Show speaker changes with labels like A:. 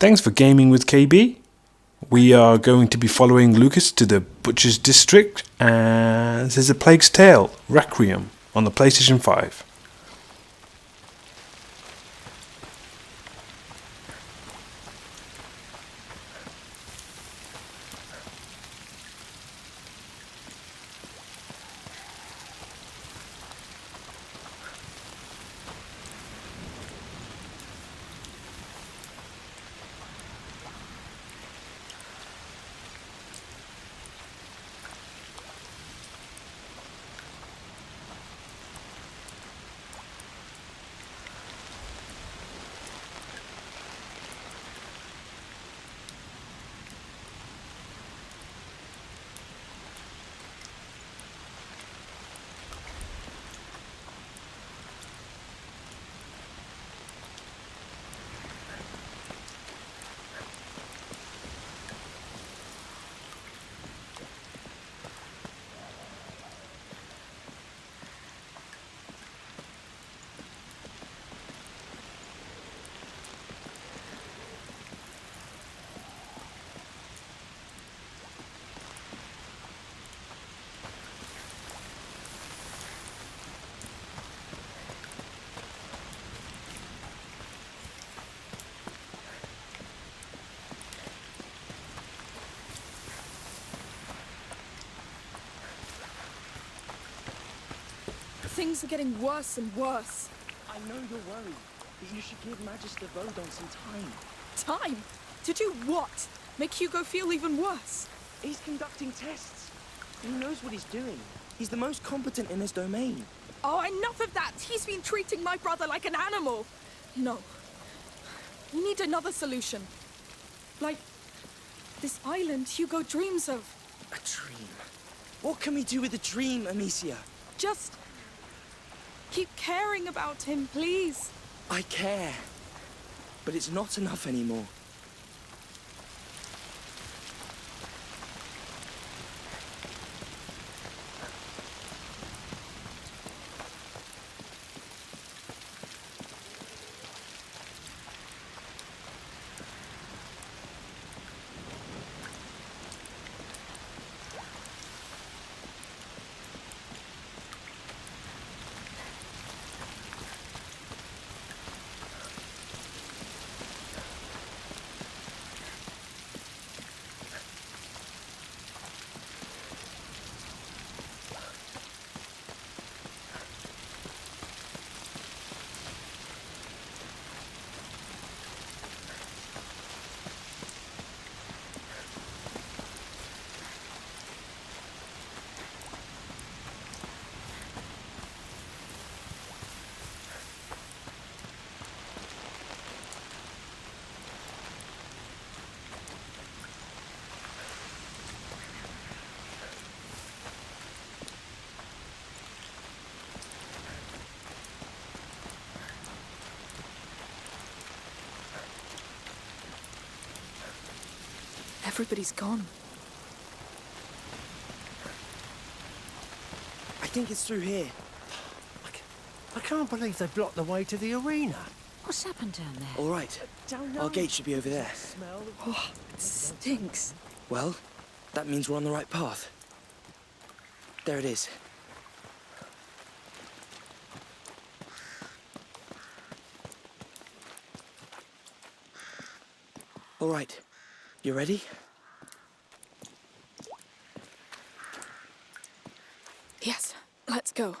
A: Thanks for gaming with KB. We are going to be following Lucas to the Butcher's District, and there's a Plague's Tale Requiem on the PlayStation 5.
B: Things are getting worse and worse.
C: I know you're worried, but you should give Magister Vaudin some time.
B: Time? To do what? Make Hugo feel even worse?
C: He's conducting tests. He knows what he's doing. He's the most competent in his domain.
B: Oh, enough of that! He's been treating my brother like an animal! No. We need another solution. Like this island Hugo dreams of.
C: A dream. What can we do with a dream, Amicia?
B: Just keep caring about him, please.
C: I care. But it's not enough anymore.
B: Everybody's gone.
C: I think it's through here.
D: I, I can't believe they blocked the way to the arena.
E: What's happened down there?
C: All right. Our gate should be over there.
B: Oh, it stinks.
C: Well, that means we're on the right path. There it is. All right. You ready?
B: Yes, let's go.